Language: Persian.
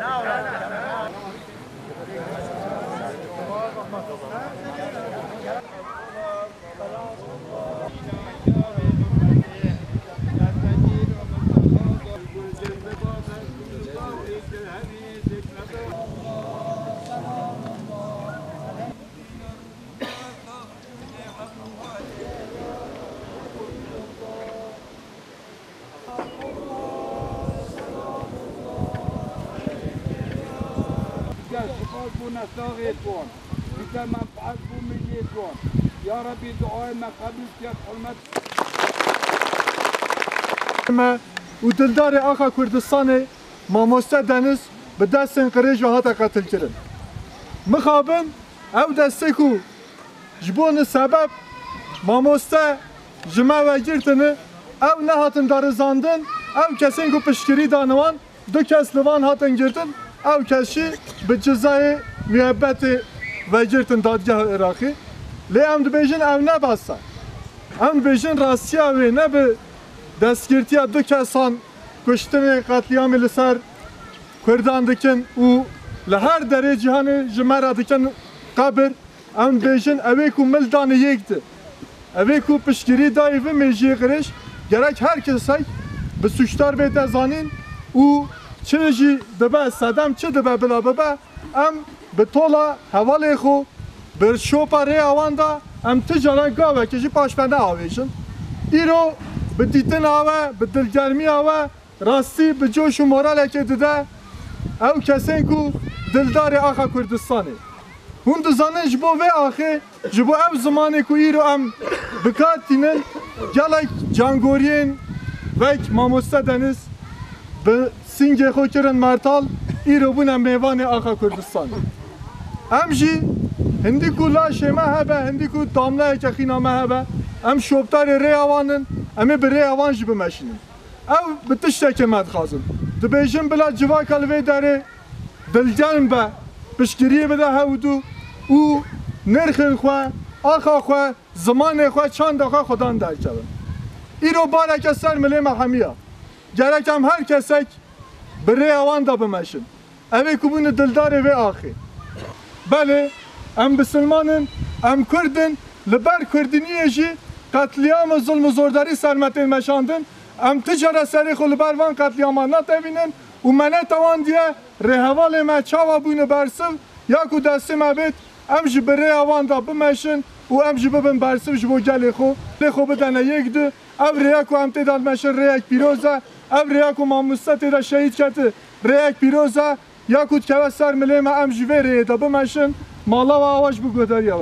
No, بس خاص بو نصار يتوان بيتا منفعات بو من يتوان يا ربي دعاي ما قبلت يا حرمت و دلدار آخا کردستان ماموسته دنس به دست و حتا قتل کرن مخابن او دسته کو جبون سبب ماموسته جمع و جرتن او نه حتن دارزاندن او کسین کو پشکری دانوان دو کس لوان حتن گردن girtin ew kes jî bi cezayê müebbetê vegirtin dadgeha Iraqî lê em dibêjin ew ne basa. Em dibêjin rastiya wê ne bi destgirtiya du kesan kuştinê qetliyamê li ser Kurdan dikin û li her derê cîhanê ji me re dikin qebir em bêjin evê ku mil danê yek di. Evê ku piştgirî dayê vê mêjiyê چه جی دبه صدم چه دبه بلا ببه ام به طولا حوالی خو بر شوپا ری اوان دا ام تجاران گاوه که جی پاشمنده آویشن ایرو به دیتن آوه به دلگرمی آوه راستی به جوش و مورال که دیده او کسین کو دلدار آخا کردستانه هون دزانه جبو و آخه جبو او زمانه کو ایرو ام بکاتینن. گلک جانگورین وک ماموستا دنیز به سینگه خو کرن مرتال ایرو بونه میوان آقا کردستان ام جی هندی کو لاشه ما هبه هندی کو دامله که خینا ما هبه ام شوبتار ری اوانن ام به ری اوان جی بمشینن او بتشته که مد خازم دبیجن بلا جوا کلوی داره دلجن به پشگیری بده هودو او نرخ خواه آخا خواه زمان خواه چند خواه خودان درکبن ایرو بارک سر ملی محمیه گرکم هر کسک xwe xudan derkevin. Îro bareke ser milê me hemiya. Gerek em her kesek bi rê awan da bimeşin. Evê ku bûne dildarê vê axê. Belê em bisilmanin, em Kurdin li ber Kurdiniyê jî qetliyam û zulm û zordarî sermetên meşandin em ticare serê xwe li ber van qetliyaman netevînin û me netewan diye rêhevalê me çawa bûne bersiv ya ku destê me bêt ev reya ku em tê meşin reyek pîroza ev reya ku mamosta tê şehîd kete reyek pîroza ya ku dikeve ser milê me em ji vê rêyê de bimeşin mala ve awa ji bi goderiya